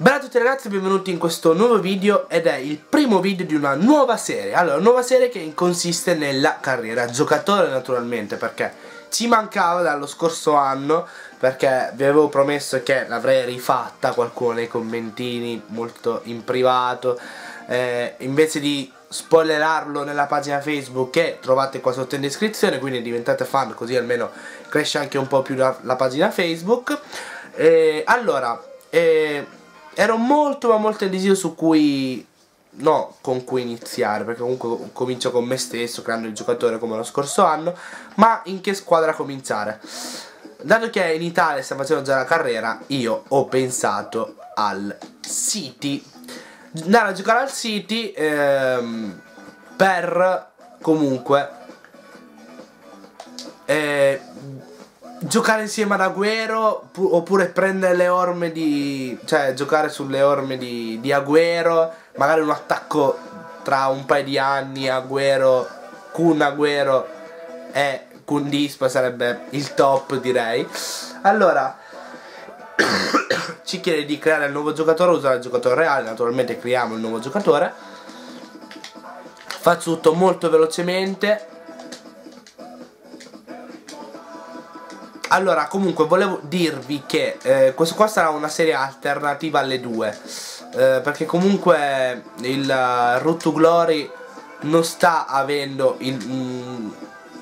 Bella a tutti ragazzi e benvenuti in questo nuovo video ed è il primo video di una nuova serie. Allora, nuova serie che consiste nella carriera giocatore naturalmente perché ci mancava dallo scorso anno perché vi avevo promesso che l'avrei rifatta qualcuno nei commentini molto in privato. Eh, invece di spoilerarlo nella pagina Facebook che trovate qua sotto in descrizione quindi diventate fan così almeno cresce anche un po' più la, la pagina Facebook. Eh, allora eh, ero molto ma molto indeciso su cui no con cui iniziare perché comunque comincio con me stesso creando il giocatore come lo scorso anno ma in che squadra cominciare? Dato che in Italia stiamo facendo già la carriera io ho pensato al City. Andare a giocare al City ehm, per comunque eh, giocare insieme ad Agüero oppure prendere le orme di cioè giocare sulle orme di, di Agüero magari un attacco tra un paio di anni Agüero Kun Agüero e Kundispa sarebbe il top direi. Allora ci chiede di creare il nuovo giocatore usare il giocatore reale naturalmente creiamo il nuovo giocatore. Faccio tutto molto velocemente Allora, comunque, volevo dirvi che eh, questo qua sarà una serie alternativa alle due. Eh, perché comunque il uh, Root to Glory non sta avendo il, mm,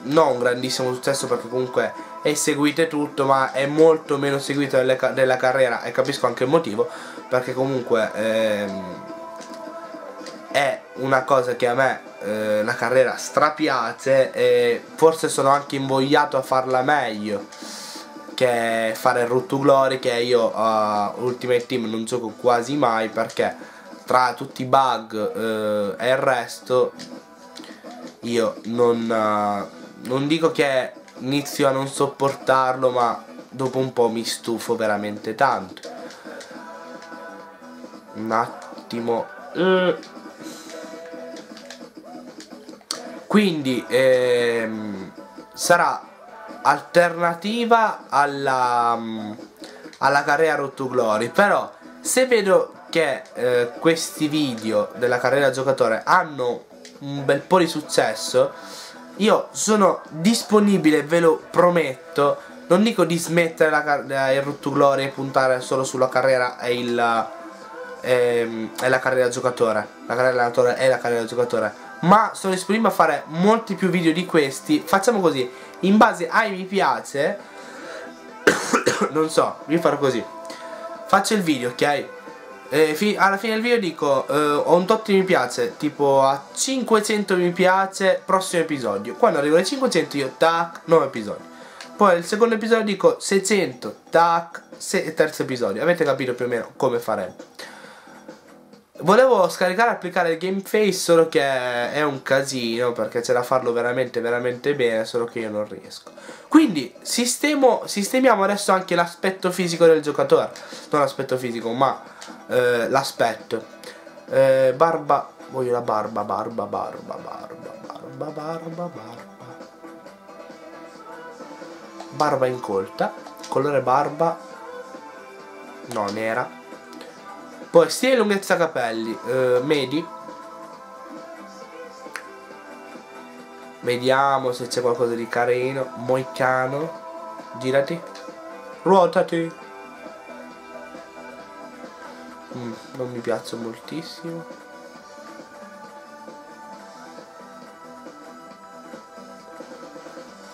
non un grandissimo successo perché comunque è seguito tutto ma è molto meno seguito delle, della carriera e capisco anche il motivo perché comunque ehm, è una cosa che a me eh, la carriera strapiace e forse sono anche invogliato a farla meglio che fare Root to Glory che io a uh, Ultimate Team non gioco quasi mai perché tra tutti i bug uh, e il resto io non, uh, non dico che inizio a non sopportarlo ma dopo un po' mi stufo veramente tanto un attimo uh. Quindi ehm, sarà alternativa alla, mm, alla carriera Road to Glory. Però se vedo che eh, questi video della carriera giocatore hanno un bel po' di successo io sono disponibile ve lo prometto. Non dico di smettere la, il Road to Glory e puntare solo sulla carriera e, il, ehm, e la carriera giocatore. La carriera allenatore e la carriera giocatore ma sono disponibile a fare molti più video di questi. Facciamo così. In base ai mi piace non so vi farò così. Faccio il video ok? Eh, fi alla fine del video dico eh, ho un tot di mi piace tipo a 500 mi piace prossimo episodio. Quando arrivo ai 500 io tac nuovo episodio. Poi il secondo episodio dico 600 tac se terzo episodio. Avete capito più o meno come faremo Volevo scaricare e applicare il Game Face solo che è un casino perché c'è da farlo veramente veramente bene solo che io non riesco. Quindi sistemo, sistemiamo adesso anche l'aspetto fisico del giocatore, non l'aspetto fisico ma eh, l'aspetto. Eh, barba, voglio la barba, barba, barba, barba, barba, barba, barba. Barba incolta, colore barba, no nera poi stile lunghezza capelli, eh, medi. Vediamo se c'è qualcosa di carino. Moicano. Girati. Ruotati. Mm, non mi piace moltissimo.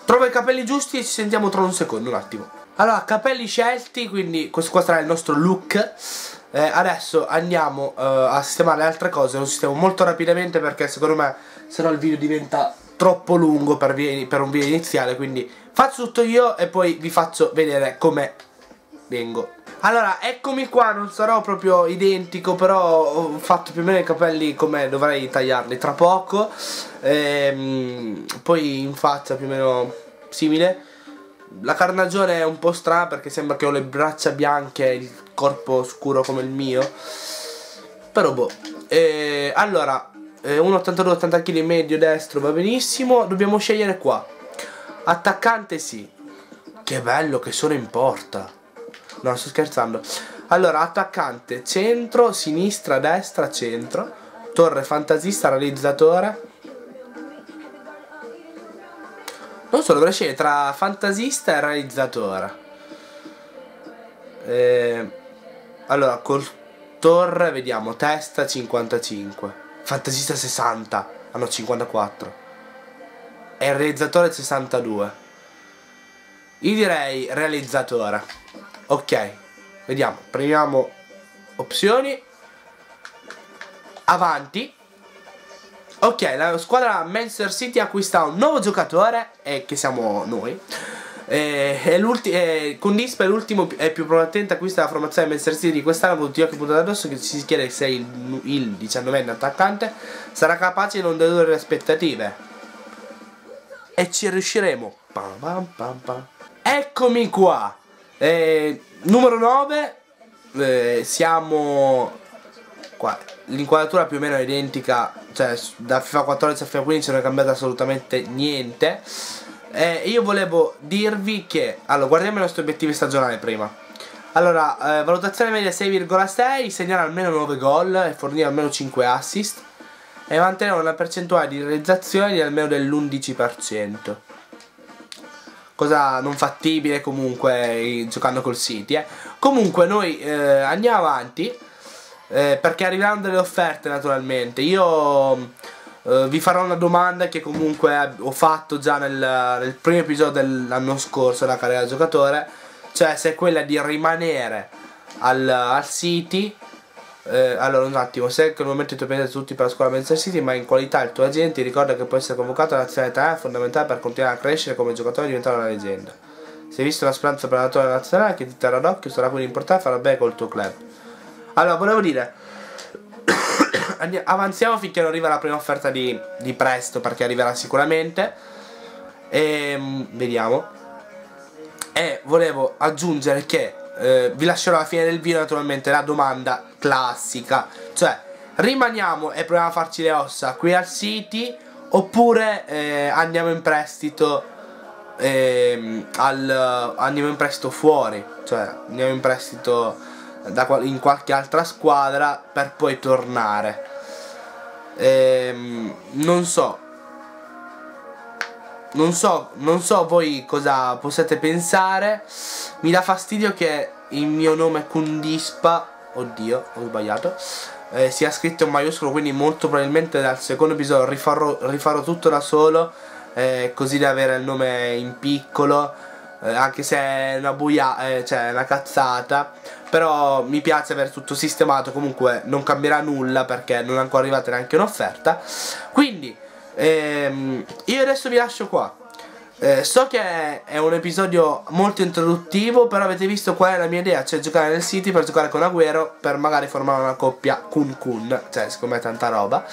Trova i capelli giusti e ci sentiamo tra un secondo, un attimo. Allora, capelli scelti, quindi questo qua sarà il nostro look eh, adesso andiamo uh, a sistemare altre cose lo sistemo molto rapidamente perché secondo me se no il video diventa troppo lungo per, per, un video iniziale quindi faccio tutto io e poi vi faccio vedere come vengo. Allora eccomi qua non sarò proprio identico però ho fatto più o meno i capelli come dovrei tagliarli tra poco. Ehm, poi in faccia più o meno simile la carnagione è un po' strana perché sembra che ho le braccia bianche il corpo scuro come il mio. Però boh. E, allora eh, 1,82-80 kg medio destro va benissimo. Dobbiamo scegliere qua. Attaccante sì. Che bello che sono in porta. No sto scherzando. Allora, attaccante, centro, sinistra, destra, centro. Torre, fantasista, realizzatore. Non so, dovrei scegliere tra fantasista e realizzatore. Eh, allora, col torre, vediamo, testa 55. Fantasista 60. Hanno 54. E il realizzatore 62. Io direi realizzatore. Ok, vediamo. Prendiamo opzioni. Avanti. Ok, la squadra Manchester City acquista un nuovo giocatore, e che siamo noi. E, e con Dispa è l'ultimo e più probabilmente acquista la formazione Manchester City di quest'anno con tutti gli occhi puntati addosso che ci si chiede se il, il 19enne attaccante sarà capace di non deludere le aspettative. E ci riusciremo. Pam, pam, pam, pam. Eccomi qua. Eh, numero 9. Eh, siamo. L'inquadratura più o meno è identica. Cioè, da FIFA 14 a FIFA 15 non è cambiato assolutamente niente. Eh, io volevo dirvi che. Allora, guardiamo i nostri obiettivi stagionali prima. Allora, eh, valutazione media 6,6, segnare almeno 9 gol e fornire almeno 5 assist e mantenere una percentuale di realizzazione di almeno dell'11% cosa non fattibile comunque giocando col City eh. comunque noi eh, andiamo avanti eh, perché arriveranno delle offerte naturalmente io eh, vi farò una domanda che comunque ho fatto già nel, nel primo episodio dell'anno scorso della carriera giocatore cioè se è quella di rimanere al, al City eh, allora un attimo, se al momento i tuoi piedi tutti per la scuola Manchester City, ma in qualità il tuo agente ricorda che può essere convocato alla nazionale italiana è fondamentale per continuare a crescere come giocatore e diventare una leggenda. Se hai visto una speranza per la tua nazionale che ti terrà d'occhio, sarà quindi importante farlo bene col tuo club. Allora, volevo dire, avanziamo finché non arriva la prima offerta di, di presto, perché arriverà sicuramente. E ehm, vediamo. E volevo aggiungere che eh, vi lascerò alla fine del video naturalmente la domanda classica cioè rimaniamo e proviamo a farci le ossa qui al City oppure eh, andiamo in prestito eh, al, andiamo in prestito fuori cioè andiamo in prestito in qualche altra squadra per poi tornare. Ehm, non so. Non so, non so voi cosa possiate pensare. Mi dà fastidio che il mio nome Kundispa, oddio, ho sbagliato, eh, sia scritto in maiuscolo, quindi molto probabilmente dal secondo episodio rifarò, rifarò tutto da solo, eh, così da avere il nome in piccolo, eh, anche se è una buia, eh, cioè una cazzata, però mi piace avere tutto sistemato, comunque non cambierà nulla perché non è ancora arrivata neanche un'offerta. Quindi Ehm, io adesso vi lascio qua. Eh, so che è un episodio molto introduttivo, però avete visto qual è la mia idea, cioè giocare nel City per giocare con Agüero per magari formare una coppia Kun-Kun, cioè secondo me è tanta roba.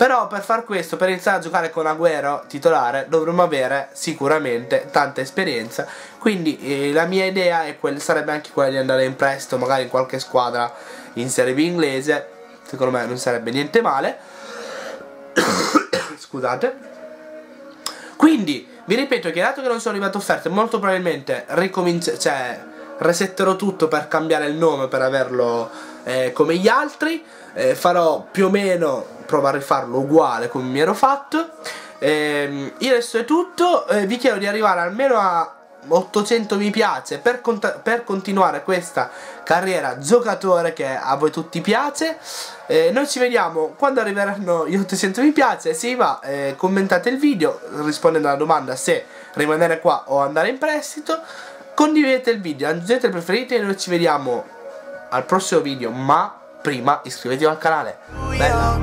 Però per far questo, per iniziare a giocare con Agüero titolare, dovremmo avere sicuramente tanta esperienza. Quindi eh, la mia idea è quella, sarebbe anche quella di andare in prestito, magari in qualche squadra in Serie B inglese. Secondo me non sarebbe niente male scusate quindi vi ripeto che dato che non sono arrivate offerte molto probabilmente ricomincio cioè resetterò tutto per cambiare il nome per averlo eh, come gli altri eh, farò più o meno provare a rifarlo uguale come mi ero fatto. Eh, io adesso è tutto eh, vi chiedo di arrivare almeno a 800 mi piace per, per, continuare questa carriera giocatore che a voi tutti piace. Eh, noi ci vediamo quando arriveranno gli 800 mi piace se va eh, commentate il video rispondendo alla domanda se rimanere qua o andare in prestito. Condividete il video aggiungete il preferito e noi ci vediamo al prossimo video ma prima iscrivetevi al canale Bella.